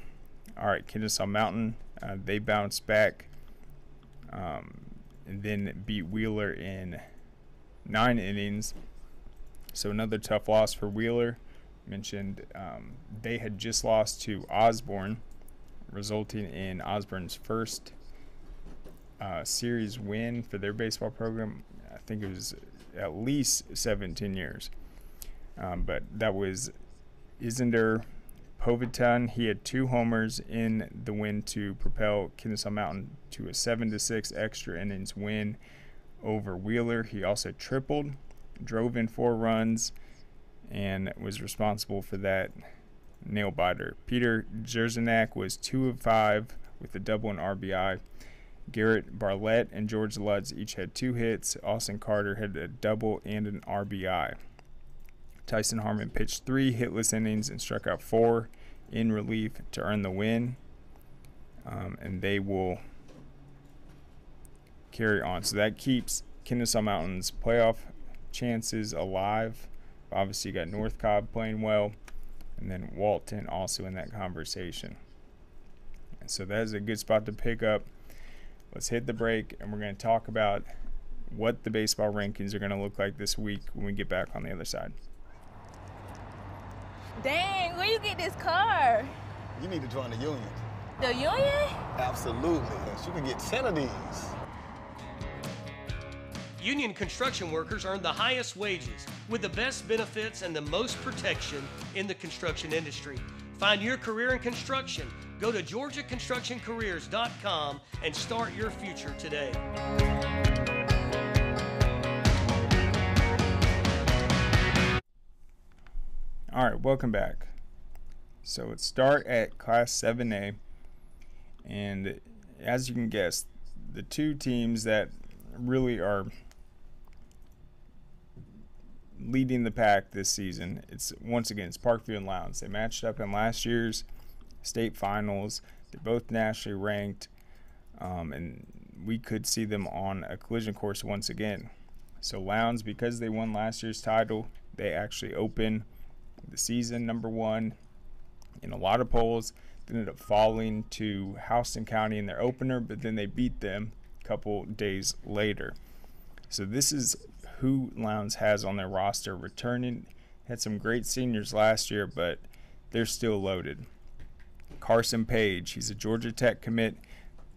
All right, Kennesaw Mountain, uh, they bounced back um, and then beat Wheeler in nine innings. So another tough loss for Wheeler. Mentioned um, they had just lost to Osborne, resulting in Osborne's first uh, series win for their baseball program. I think it was at least 17 years. Um, but that was Isinder Povitan. He had two homers in the win to propel Kennesaw Mountain to a 7 to 6 extra innings win over Wheeler. He also tripled, drove in four runs, and was responsible for that nail biter. Peter Jerzanak was 2 of 5 with a double and RBI. Garrett Barlett and George Lutz each had two hits. Austin Carter had a double and an RBI. Tyson Harmon pitched three hitless innings and struck out four in relief to earn the win. Um, and they will carry on. So that keeps Kennesaw Mountain's playoff chances alive. Obviously, you got North Cobb playing well. and then Walton also in that conversation. And so that is a good spot to pick up. Let's hit the break, and we're going to talk about what the baseball rankings are going to look like this week when we get back on the other side. Dang, where you get this car? You need to join the union. The union? Absolutely. You can get 10 of these. Union construction workers earn the highest wages with the best benefits and the most protection in the construction industry. Find your career in construction. Go to georgiaconstructioncareers.com and start your future today. All right, welcome back. So let's start at Class 7A. And as you can guess, the two teams that really are leading the pack this season, it's once again it's Parkview and Lowndes. They matched up in last year's state finals. They're both nationally ranked, um, and we could see them on a collision course once again. So Lowndes, because they won last year's title, they actually open the season number one in a lot of polls. They ended up falling to Houston County in their opener, but then they beat them a couple days later. So this is who Lowndes has on their roster returning. Had some great seniors last year, but they're still loaded. Carson Page, he's a Georgia Tech commit.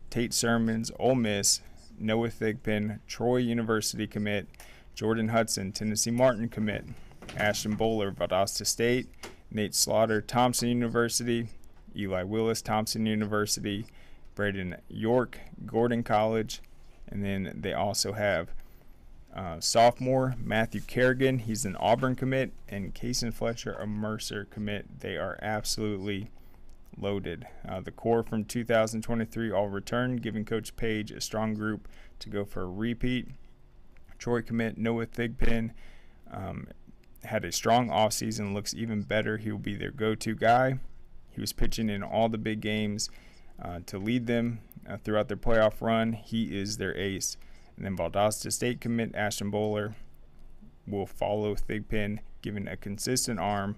Tate Sermons, Ole Miss. Noah Thigpen, Troy University commit. Jordan Hudson, Tennessee Martin commit. Ashton Bowler, Valdosta State. Nate Slaughter, Thompson University. Eli Willis, Thompson University. Braden York, Gordon College. And then they also have uh, sophomore Matthew Kerrigan, he's an Auburn commit, and Kason Fletcher, a Mercer commit. They are absolutely loaded. Uh, the core from 2023 all return, giving Coach Page a strong group to go for a repeat. Troy commit Noah Thigpen um, had a strong offseason, looks even better. He will be their go to guy. He was pitching in all the big games uh, to lead them uh, throughout their playoff run. He is their ace. And then Valdosta State commit Ashton Bowler will follow Thigpen, giving a consistent arm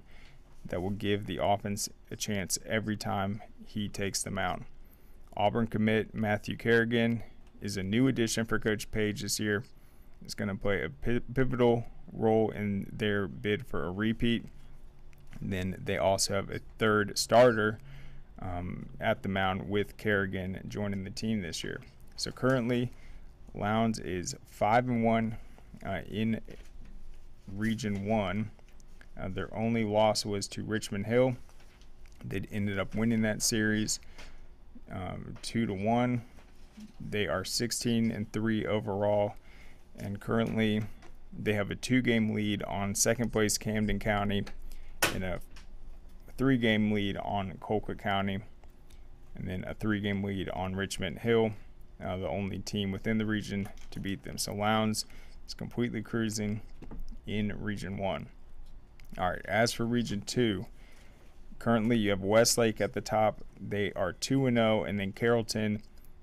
that will give the offense a chance every time he takes them out. Auburn commit Matthew Kerrigan is a new addition for Coach Page this year. He's going to play a pivotal role in their bid for a repeat. Then they also have a third starter um, at the mound with Kerrigan joining the team this year. So currently, Lowndes is five and one uh, in Region One. Uh, their only loss was to Richmond Hill. They ended up winning that series um, two to one. They are 16 and three overall, and currently they have a two-game lead on second place Camden County and a three-game lead on Colquitt County, and then a three-game lead on Richmond Hill uh, the only team within the region to beat them. So Lowndes is completely cruising in Region 1. All right, as for Region 2, currently you have Westlake at the top. They are 2 and 0 and then Carrollton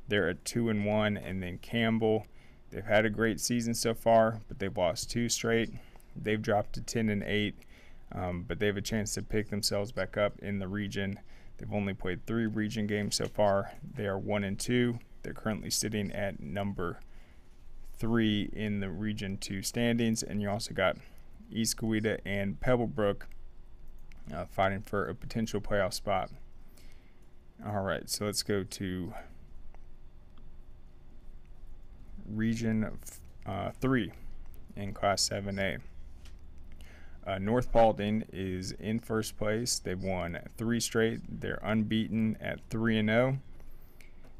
they're at 2 and 1 and then Campbell they've had a great season so far, but they've lost two straight. They've dropped to 10 and 8. Um, but they have a chance to pick themselves back up in the region. They've only played three region games so far. They are one and two. They're currently sitting at number three in the Region 2 standings. And you also got East Coweta and Pebblebrook uh, fighting for a potential playoff spot. All right, so let's go to Region uh, 3 in Class 7A. Uh, North Paulding is in first place. They've won three straight. They're unbeaten at 3 and 0.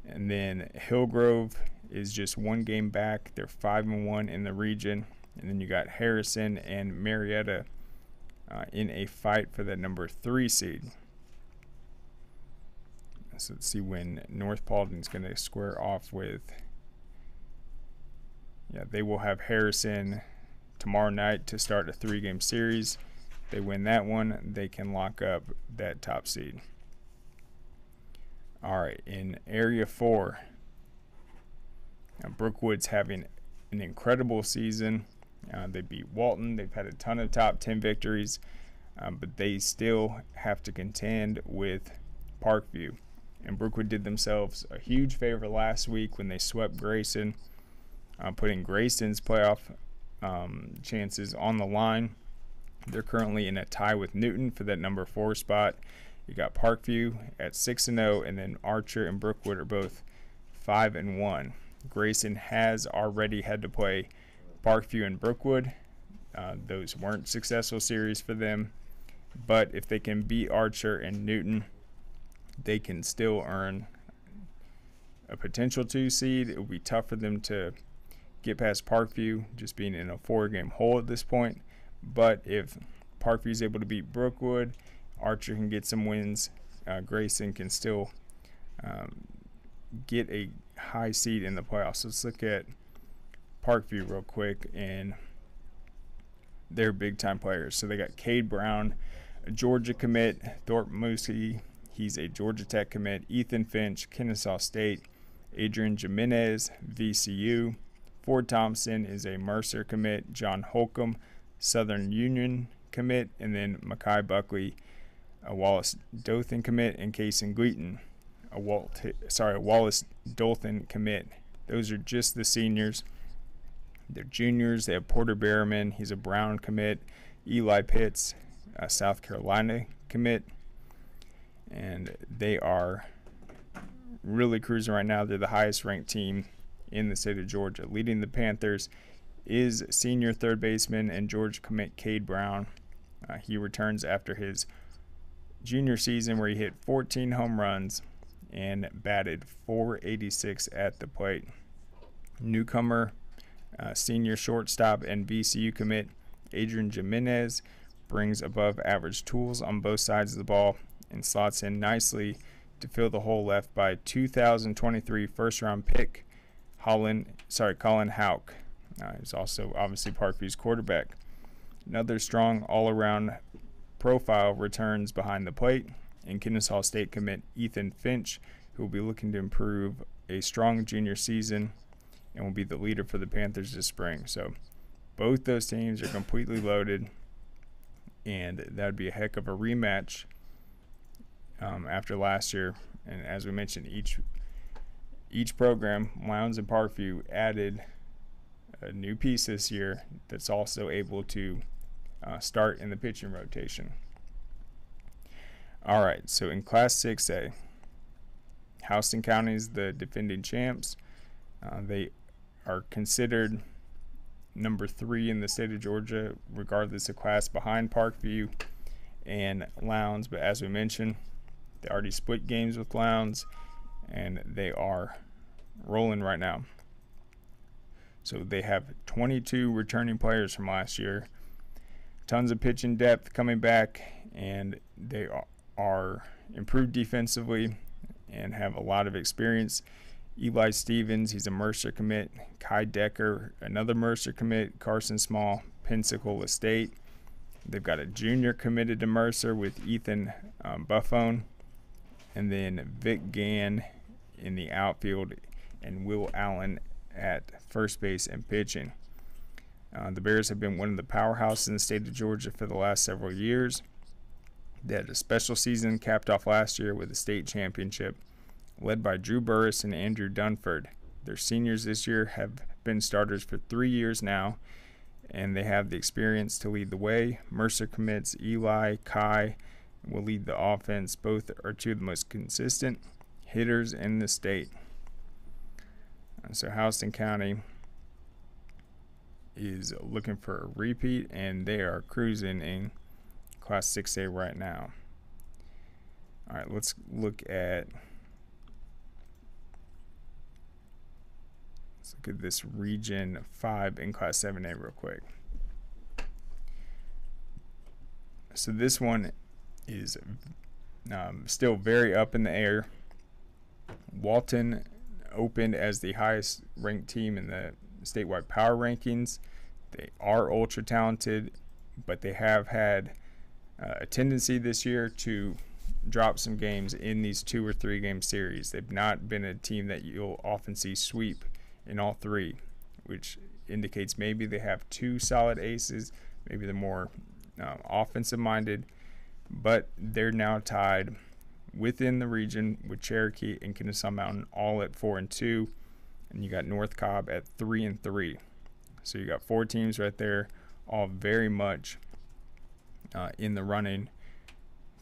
And then Hillgrove is just one game back. They're five and one in the region. And then you got Harrison and Marietta uh, in a fight for that number three seed. So let's see when North is going to square off with. Yeah, they will have Harrison tomorrow night to start a three game series. They win that one, they can lock up that top seed. All right, in Area 4, now Brookwood's having an incredible season. Uh, they beat Walton. They've had a ton of top 10 victories. um, but they still have to contend with Parkview. And Brookwood did themselves a huge favor last week when they swept Grayson, uh, putting Grayson's playoff um, chances on the line. They're currently in a tie with Newton for that number four spot. You got Parkview at six and zero, and then Archer and Brookwood are both five and one. Grayson has already had to play Parkview and Brookwood. Uh, those weren't successful series for them, but if they can beat Archer and Newton, they can still earn a potential two seed. It will be tough for them to get past Parkview, just being in a four game hole at this point. But if Parkview is able to beat Brookwood, Archer can get some wins. Uh, Grayson can still um, get a high seed in the playoffs. Let's look at Parkview real quick and their big time players. So they got Cade Brown, a Georgia commit, Thorpe Moosey, he's a Georgia Tech commit, Ethan Finch, Kennesaw State, Adrian Jimenez, VCU, Ford Thompson is a Mercer commit, John Holcomb, Southern Union commit, and then Makai Buckley, a Wallace Dothan commit, and Kason Gleaton, a Walt, sorry, a Wallace Dothan commit. Those are just the seniors. They're juniors. They have Porter Berriman. He's a Brown commit. Eli Pitts, a South Carolina commit. And they are really cruising right now. They're the highest ranked team in the state of Georgia. Leading the Panthers is senior third baseman and Georgia commit Cade Brown. Uh, he returns after his junior season where he hit 14 home runs and batted 486 at the plate. Newcomer, uh, senior shortstop and VCU commit Adrian Jimenez brings above average tools on both sides of the ball and slots in nicely to fill the hole left by 2023 first round pick Holland, sorry, Colin Houck. Uh, he's also obviously Parkview's quarterback. Another strong all around profile returns behind the plate, and Kennesaw State commit Ethan Finch, who will be looking to improve a strong junior season and will be the leader for the Panthers this spring. So both those teams are completely loaded, and that would be a heck of a rematch um, after last year. And as we mentioned, each each program, Lowndes and Parkview, added a new piece this year that's also able to uh, start in the pitching rotation. All right, so in Class 6A, Houston County is the defending champs. Uh, they are considered number three in the state of Georgia, regardless of class, behind Parkview and Lowndes. But as we mentioned, they already split games with Lowndes, and they are rolling right now. So they have 22 returning players from last year, tons of pitching depth coming back, and they are improved defensively and have a lot of experience. Eli Stevens, he's a Mercer commit. Kai Decker, another Mercer commit. Carson Small, Pensacola State. They've got a junior committed to Mercer with Ethan um, Buffone. And then Vic Gann in the outfield and Will Allen at first base and pitching. Uh, the Bears have been one of the powerhouses in the state of Georgia for the last several years. They had a special season capped off last year with a state championship led by Drew Burress and Andrew Dunford. Their seniors this year have been starters for three years now, and they have the experience to lead the way. Mercer commits Eli, Kai will lead the offense. Both are two of the most consistent hitters in the state. So Houston County is looking for a repeat, and they are cruising in Class 6A right now. All right, let's look at let's look at this Region 5 in Class 7A real quick. So this one is um, still very up in the air. Walton opened as the highest ranked team in the statewide power rankings. They are ultra talented, but they have had uh, a tendency this year to drop some games in these two or three game series. They've not been a team that you'll often see sweep in all three, which indicates maybe they have two solid aces. Maybe they're more uh, offensive minded, but they're now tied within the region with Cherokee and Kennesaw Mountain all at four and two, and you got North Cobb at three and three. So you got four teams right there, all very much uh, in the running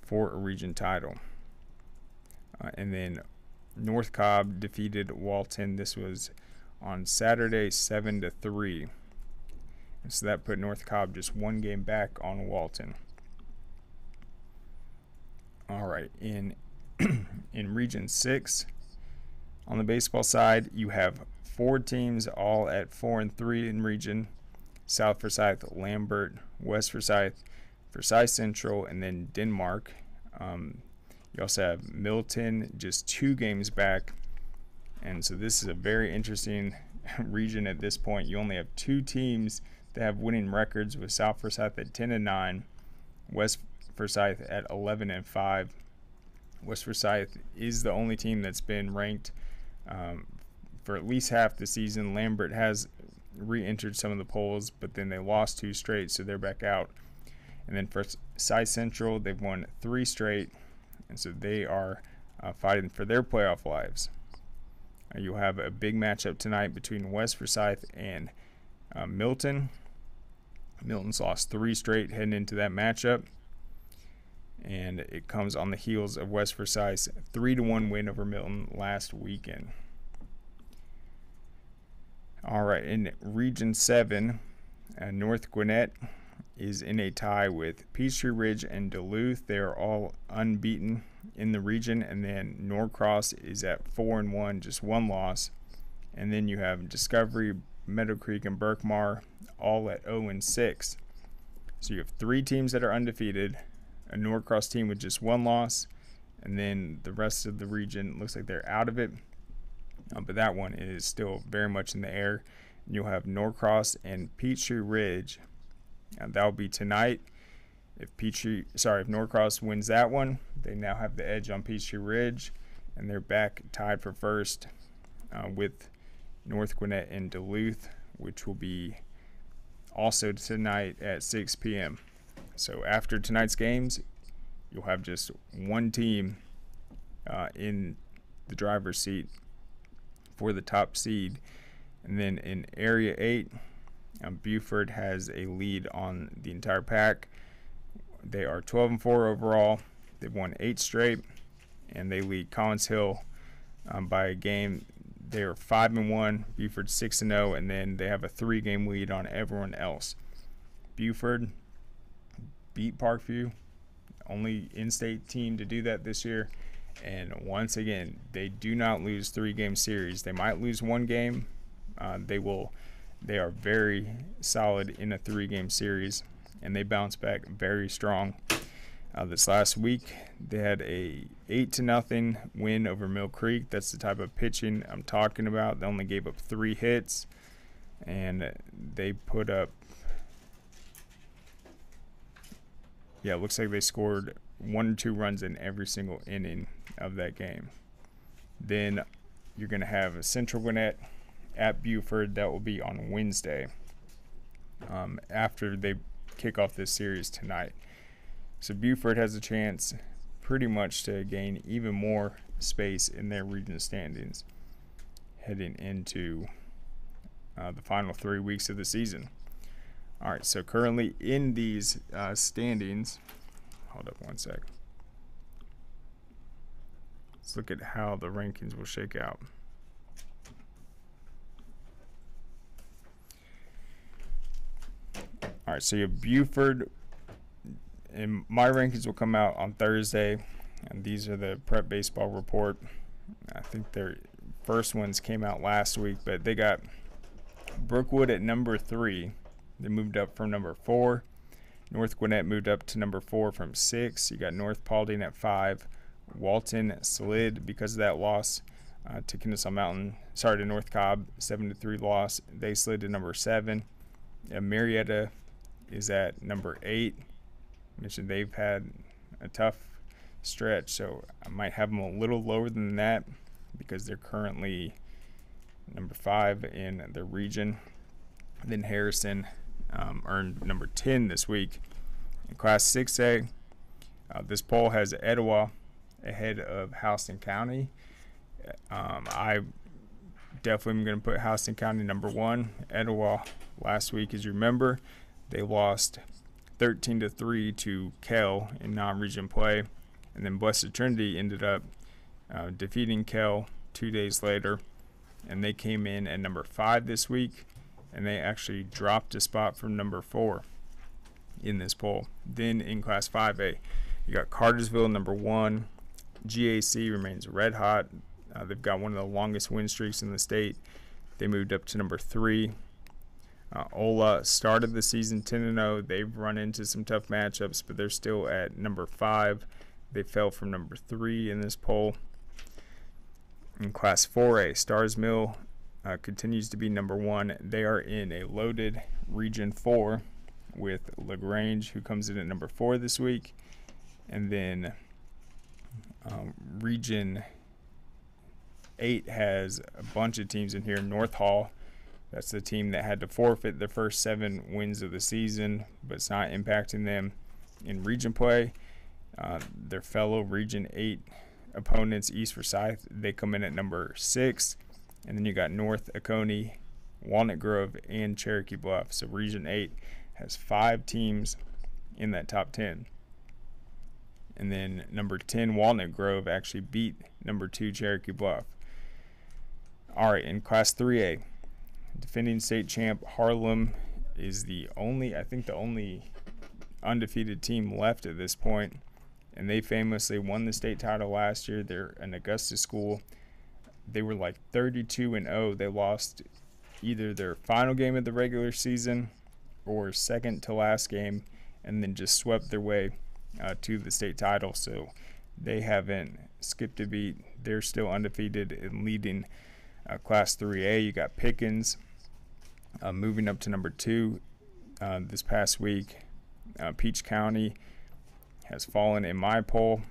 for a region title. Uh, and then North Cobb defeated Walton. This was on Saturday, seven to three. And so that put North Cobb just one game back on Walton. All right, in in Region Six, on the baseball side, you have four teams all at four and three in region. South Forsyth, Lambert, West Forsyth, Forsyth Central, and then Denmark. Um, you also have Milton, just two games back. And so this is a very interesting region at this point. You only have two teams that have winning records with South Forsyth at 10 and 9, West Forsyth at 11 and 5. West Forsyth is the only team that's been ranked um, for at least half the season. Lambert has re-entered some of the polls, but then they lost two straight, so they're back out. And then for Cy Central, they've won three straight, and so they are uh, fighting for their playoff lives. Uh, you'll have a big matchup tonight between West Forsyth and uh, Milton. Milton's lost three straight heading into that matchup, and it comes on the heels of West Forsyth's three to one win over Milton last weekend. All right, in Region 7, uh, North Gwinnett is in a tie with Peachtree Ridge and Duluth. They are all unbeaten in the region, and then Norcross is at four and one, just one loss. And then you have Discovery, Meadow Creek, and Berkmar all at 0 and 6. So you have three teams that are undefeated, a Norcross team with just one loss, and then the rest of the region looks like they're out of it. Uh, but that one is still very much in the air. You'll have Norcross and Peachtree Ridge. And that'll be tonight. If Peachtree, sorry, if Norcross wins that one, they now have the edge on Peachtree Ridge, and they're back tied for first uh, with North Gwinnett and Duluth, which will be also tonight at 6 p.m. So after tonight's games, you'll have just one team uh, in the driver's seat for the top seed. And then in Area 8, um, Buford has a lead on the entire pack. They are 12 and 4 overall. They've won eight straight, and they lead Collins Hill um, by a game. They are 5 and 1, Buford 6 and 0, and then they have a three game lead on everyone else. Buford beat Parkview, only in state team to do that this year. And once again, they do not lose three game series. They might lose one game. Uh, they will. They are very solid in a three game series, and they bounce back very strong. Uh, this last week, they had a eight to nothing win over Mill Creek. That's the type of pitching I'm talking about. They only gave up three hits, and they put up. Yeah, it looks like they scored one or two runs in every single inning of that game. Then you're going to have a Central Gwinnett at Buford. That will be on Wednesday um, after they kick off this series tonight. So Buford has a chance pretty much to gain even more space in their region standings heading into uh, the final three weeks of the season. All right, so currently in these uh, standings, hold up one sec. Let's look at how the rankings will shake out. All right, so you have Buford, and my rankings will come out on Thursday, and these are the prep baseball report. I think their first ones came out last week, but they got Brookwood at number three. They moved up from number four. North Gwinnett moved up to number four from six. You got North Paulding at five. Walton slid because of that loss uh, to Kennesaw Mountain. Sorry to North Cobb, seven to three loss. They slid to number seven. And Marietta is at number eight. I mentioned they've had a tough stretch, so I might have them a little lower than that because they're currently number five in the region. Then Harrison um, earned number 10 this week. In Class 6A, uh, this poll has Etowah ahead of Houston County. Um, I definitely am going to put Houston County number one. Etowah last week, as you remember, they lost 13 to three to Kell in non-region play, and then Blessed Trinity ended up uh, defeating Kell two days later, and they came in at number five this week, and they actually dropped a spot from number four in this poll. Then in Class 5A, you got Cartersville number one. GAC remains red hot. Uh, they've got one of the longest win streaks in the state. They moved up to number three. Uh, Ola started the season 10 0. They've run into some tough matchups, but they're still at number five. They fell from number three in this poll. In Class 4A, Starr's Mill uh, continues to be number one. They are in a loaded Region 4 with LaGrange, who comes in at number four this week. And then um, Region 8 has a bunch of teams in here. North Hall, that's the team that had to forfeit the first seven wins of the season, but it's not impacting them in region play. Uh, their fellow Region 8 opponents, East Forsyth, they come in at number six. And then you got North Oconee, Walnut Grove, and Cherokee Bluff. So Region 8 has five teams in that top 10. And then number 10, Walnut Grove, actually beat number 2, Cherokee Bluff. All right, in Class 3A, defending state champ Harlem is the only, I think, the only undefeated team left at this point. And they famously won the state title last year. They're an Augusta school. They were like 32 and 0. They lost either their final game of the regular season or second to last game, and then just swept their way uh, to the state title. So they haven't skipped a beat. They're still undefeated and leading uh, Class 3A. You got Pickens uh, moving up to number two uh, this past week. Uh, Peach County has fallen in my poll,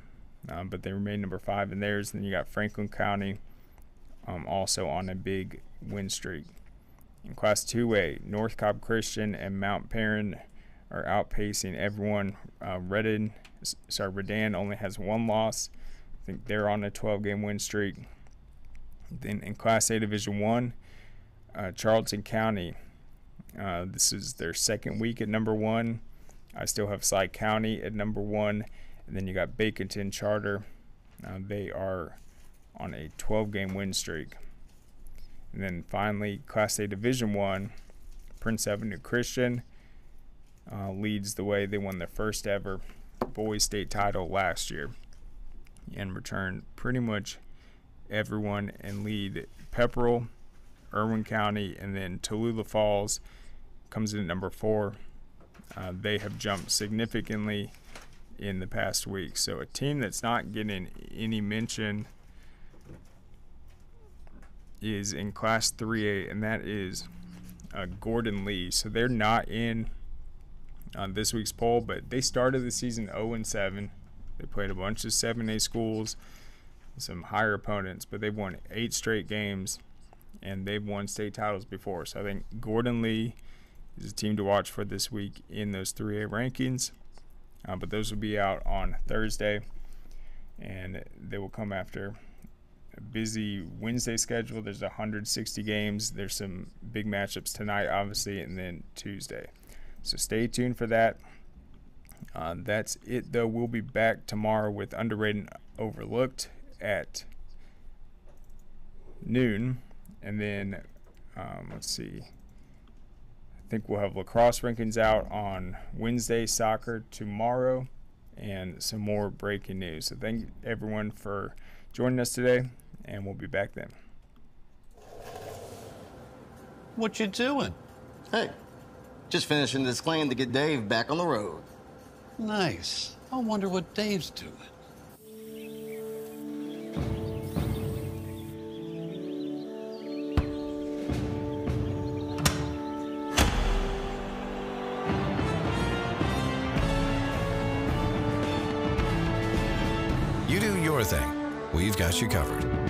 um, but they remain number five in theirs. Then you got Franklin County um, also on a big win streak. In Class 2A, North Cobb Christian and Mount Paran are outpacing everyone. Uh, Redden, sorry, Redan only has one loss. I think they're on a 12-game win streak. Then in Class A Division One, uh, Charlton County. Uh, this is their second week at number one. I still have Cy County at number one, and then you got Baconton Charter. Uh, they are on a 12-game win streak. And then finally, Class A Division One, Prince Avenue Christian uh, leads the way. They won their first ever boys state title last year and returned pretty much everyone and lead Pepperell, Irwin County, and then Tallulah Falls comes in at number four. Uh, they have jumped significantly in the past week. So a team that's not getting any mention is in Class 3A, and that is uh, Gordon Lee. So they're not in on this week's poll, but they started the season 0 and 7. They played a bunch of 7A schools, some higher opponents, but they've won eight straight games, and they've won state titles before. So I think Gordon Lee is a team to watch for this week in those 3A rankings. Uh, but those will be out on Thursday, and they will come after busy Wednesday schedule. There's 160 games. There's some big matchups tonight, obviously, and then Tuesday. So stay tuned for that. Uh, that's it, though. We'll be back tomorrow with Underrated Overlooked at noon. And then, um, let's see. I think we'll have lacrosse rankings out on Wednesday, soccer tomorrow, and some more breaking news. So thank everyone for joining us today, and we'll be back then. What you doing? Hey, just finishing this claim to get Dave back on the road. Nice. I wonder what Dave's doing. You do your thing. We've got you covered.